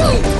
Woo!